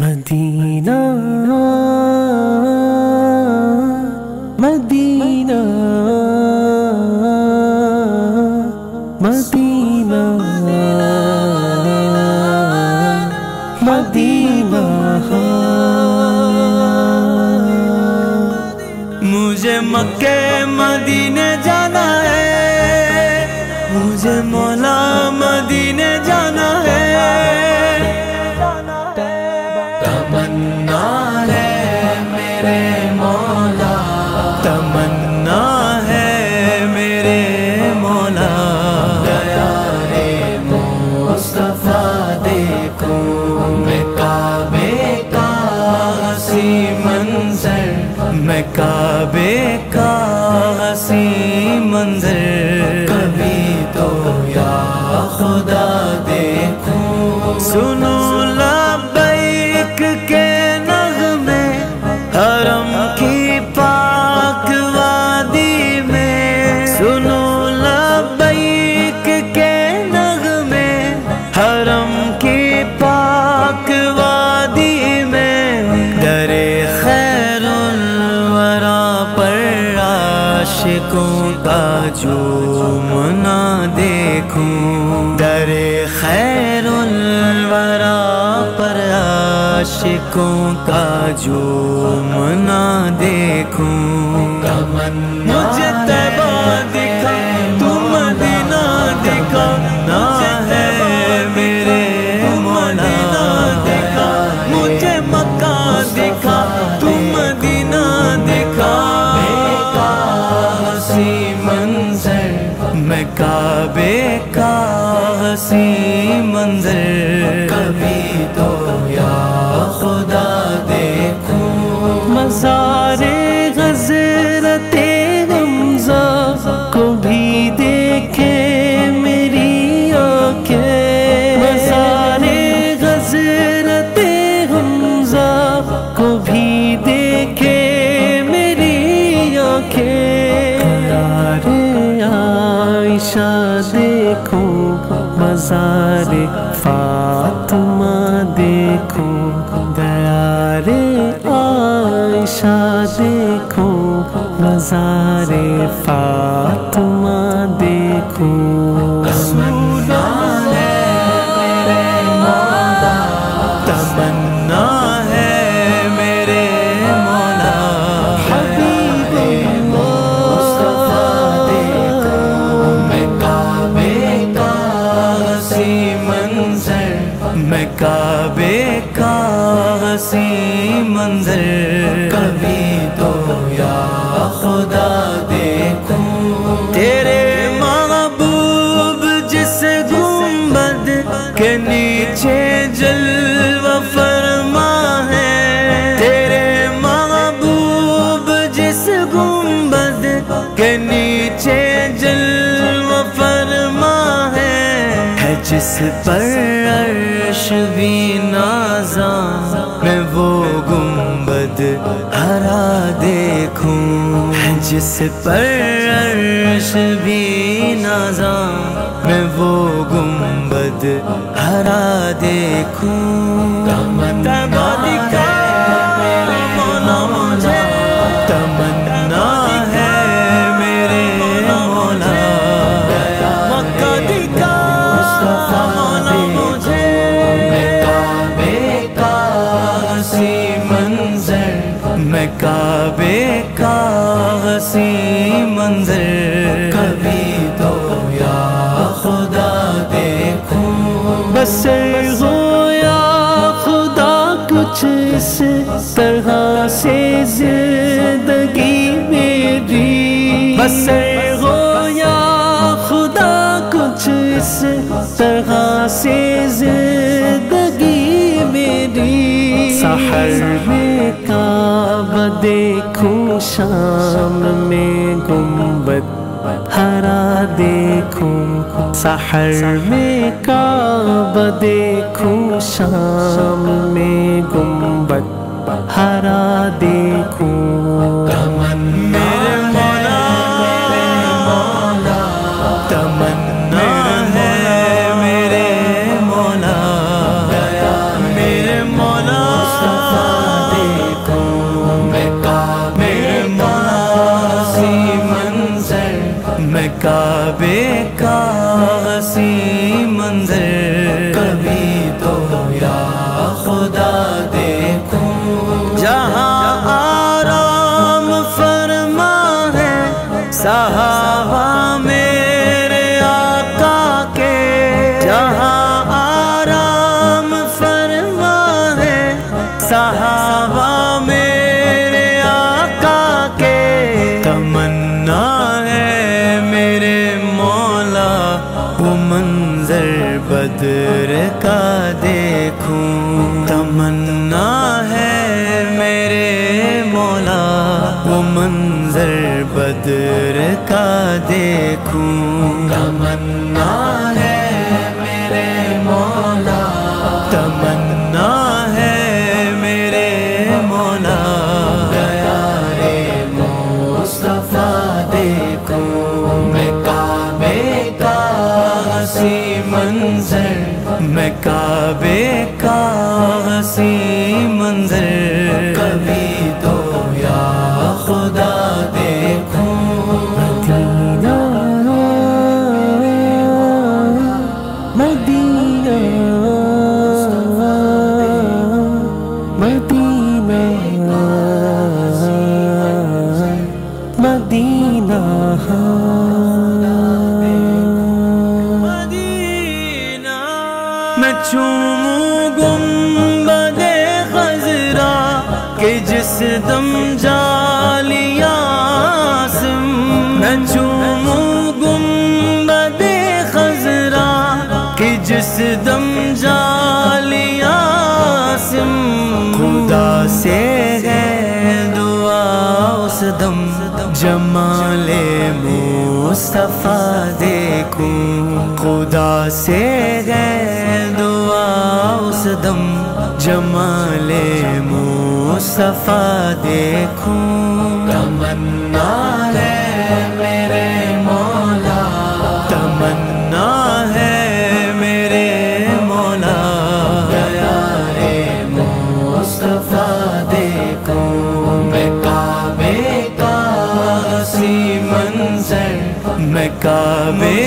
Medina Medina Medina Medina मुझे मक्के हसी मंजर मैं काबे का हसी मंजर जो मुना देखूँ। दरे खैरुल वरा पर आशिकों का जो मुना देखूँ। मुझे तैबा गजरते गमजा को भी देखे मेरी आँखें। यारे आयशा देखो, मज़ारे फातिमा देखो, दयारे आयशा देखो, मज़ारे फातिमा देखो। हसी मंजर कभी तो या खुदा देखूँ। तेरे महबूब जिस गुंबद के नीचे जलवा फरमा है। तेरे महबूब जिस गुंबद के नीचे जलवा फरमा है। जिस पर अर्श भी नाजा जिस पर अर्श भी नाजा मैं वो गुंबद हरा देखूँ। तमन्ना दिखा मेरे मौला। मुझे तमन्ना है मेरे मौला। मक्का दिखा मौला मुझे। मैं काबे का हसी मंजर मैं काबे का हसी मंजर कभी तो या खुदा देखूँ। बस हो या खुदा कुछ इस तरह से ज़िंदगी मेरी। बस हो या खुदा कुछ इस तरह से ज़िंदगी सहर में काब देखूँ शाम में गुंबद हरा देखूँ सहर में काब देखूँ शाम में गुंबद हरा देखूँ मौला देखो मैं का मेरे मासी मंजर मैं काबे सहाबा मेरे आका के। तमन्ना है मेरे मौला। वो मंजर बदर का देखूँ। तमन्ना है मेरे मौला। वो मंजर बदर का देखूँ। तमन्ना मैं काबे का हसी मंजर जिस दम जालिया मैं चूमूं खजरा, के जिस दम जालिया खुदा से है दुआ उस दम, जमाले मुस्तफ़ा देखूँ। खुदा से है दुआ उस दम, जमाले मुस्तफ़ा देखूँ। तमन्ना है मेरे मौला। तमन्ना है मेरे मौला। गया रे मुस्तफ़ा देखूँ। मैं काबे का हसी मंजर। मैं काबे